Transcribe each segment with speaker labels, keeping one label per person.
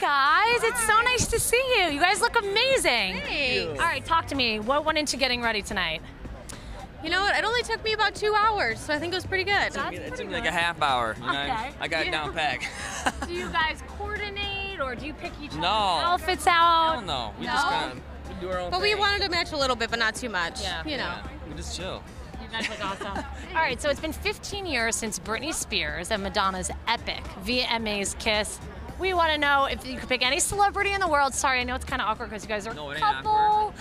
Speaker 1: guys. It's so nice to see you. You guys look amazing.
Speaker 2: Thanks.
Speaker 1: All right, talk to me. What went into getting ready tonight?
Speaker 2: You know what? It only took me about two hours, so I think it was pretty good.
Speaker 3: It took me like a half hour. You know?
Speaker 1: Okay.
Speaker 3: I got it down packed.
Speaker 1: Do you guys coordinate or do you pick each other's
Speaker 3: No.
Speaker 1: outfits out?
Speaker 3: Hell no. We
Speaker 1: No?
Speaker 3: just kind of we do our own
Speaker 2: But we wanted to match a little bit, but not too much.
Speaker 1: Yeah.
Speaker 2: You know.
Speaker 3: Yeah, we just chill.
Speaker 1: You guys look awesome. All right, so it's been 15 years since Britney Spears and Madonna's epic VMA's Kiss. We want to know if you could pick any celebrity in the world. Sorry, I know it's kind of awkward because you guys are
Speaker 3: No,
Speaker 1: a
Speaker 3: it ain't
Speaker 1: couple.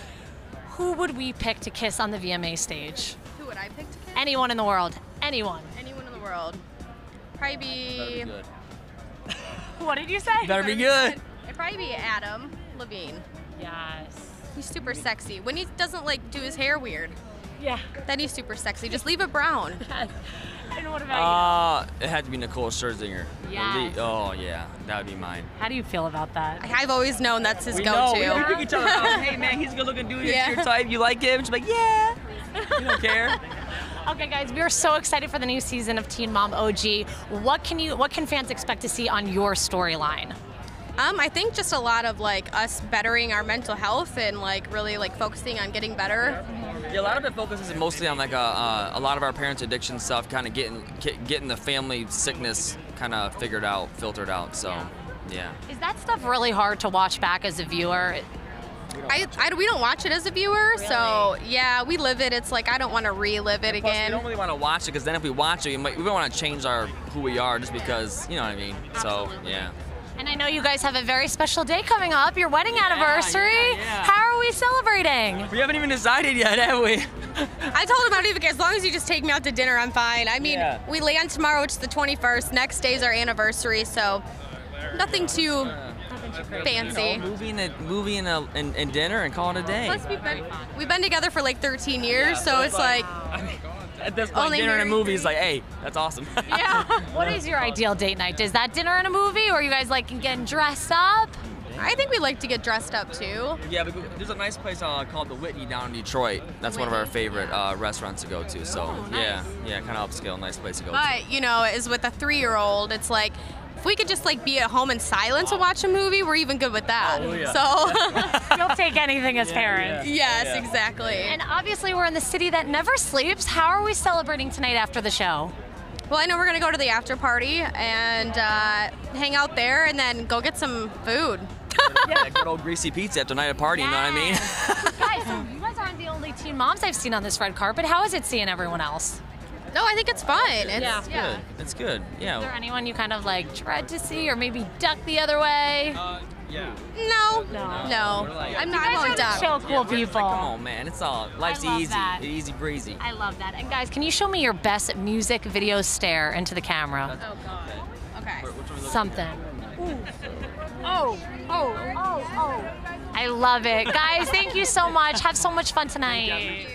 Speaker 1: Who would we pick to kiss on the VMA stage?
Speaker 2: Who would I pick to kiss?
Speaker 1: Anyone in the world. Anyone.
Speaker 2: Anyone in the world. Probably
Speaker 3: Better
Speaker 2: be.
Speaker 3: be good.
Speaker 1: What did you say?
Speaker 3: Better be good.
Speaker 2: It'd probably be Adam Levine.
Speaker 1: Yes.
Speaker 2: He's super sexy. When he doesn't like do his hair weird,
Speaker 1: Yeah.
Speaker 2: then he's super sexy. Just leave it brown.
Speaker 1: And what about you.
Speaker 3: Uh, it had to be Nicole Scherzinger.
Speaker 1: Yes.
Speaker 3: The- Oh yeah, that would be mine.
Speaker 1: How do you feel about that?
Speaker 2: I- I've always known that's his
Speaker 3: We
Speaker 2: go-to.
Speaker 3: know. We pick each other out. Hey man, he's a good looking dude. It's
Speaker 2: Yeah.
Speaker 3: your type. You like him? She's like, yeah. You don't care.
Speaker 1: Okay, guys, we are so excited for the new season of Teen Mom OG. What can you? What can fans expect to see on your storyline?
Speaker 2: Um, I think just a lot of like us bettering our mental health and like really like focusing on getting better.
Speaker 3: Yeah, a lot of it focuses mostly on like a, uh, a lot of our parents' addiction stuff, kind of getting getting the family sickness kind of figured out, filtered out. So, yeah.
Speaker 1: Is that stuff really hard to watch back as a viewer?
Speaker 2: I, I we don't watch it as a viewer, so yeah, we live it. It's like I don't want to relive it
Speaker 3: Plus, we don't really want to watch it because then if we watch it, we, might, we don't want to change our who we are just because you know what I mean. So, yeah.
Speaker 1: And I know you guys have a very special day coming up, your wedding anniversary.
Speaker 3: yeah, yeah.
Speaker 1: How are we celebrating?
Speaker 3: We haven't even decided yet, have we?
Speaker 2: I told him I don't even care. As long as you just take me out to dinner, I'm fine. I mean,
Speaker 3: Yeah.
Speaker 2: we land tomorrow, which is the 21st. Next day's our anniversary, so nothing too fancy.
Speaker 3: movie and a, movie and, a, and, and dinner and call it a day.
Speaker 2: Plus, we've been we've been together for like 13 years, so it's like,
Speaker 3: At this point,
Speaker 2: Only
Speaker 3: dinner and a movie is like, hey, that's awesome.
Speaker 2: yeah.
Speaker 1: What is your ideal date night? Is that dinner and a movie, or are you guys like getting dressed up?
Speaker 2: I think we like to get dressed up too.
Speaker 3: yeah, but there's a nice place uh, called the Whitney down in Detroit. That's one of our favorite uh, restaurants to go to. So
Speaker 2: Oh,
Speaker 3: yeah, yeah, kind of upscale, nice place to go. to.
Speaker 2: But you know, as with a three-year-old, it's like. If we could just like be at home in silence and watch a movie, we're even good with that.
Speaker 3: Oh, yeah.
Speaker 2: So,
Speaker 1: You'll take anything as parents.
Speaker 2: yes, exactly.
Speaker 1: And obviously, we're in the city that never sleeps. How are we celebrating tonight after the show?
Speaker 2: Well, I know we're gonna go to the after party and uh, hang out there, and then go get some food.
Speaker 3: Yeah, good old greasy pizza after night of party. You know what I mean?
Speaker 1: guys, so you guys aren't the only teen moms I've seen on this red carpet. How is it seeing everyone else?
Speaker 2: No, I think it's fun. It's,
Speaker 1: Yeah.
Speaker 3: It's good. It's good.
Speaker 1: Is there anyone you kind of like dread to see, or maybe duck the other way?
Speaker 3: Uh, yeah.
Speaker 2: No,
Speaker 1: No.
Speaker 2: no.
Speaker 3: We're like-
Speaker 2: I'm
Speaker 1: You
Speaker 2: not
Speaker 1: guys
Speaker 2: going
Speaker 1: are the
Speaker 2: down.
Speaker 1: chill, cool people.
Speaker 3: Come on, man. It's all life's easy,
Speaker 1: that.
Speaker 3: easy breezy.
Speaker 1: I love that. And guys, can you show me your best music video stare into the camera?
Speaker 2: Oh God. Okay.
Speaker 1: Something. Oh, oh, oh, oh. I love it. Guys, thank you so much. Have so much fun tonight.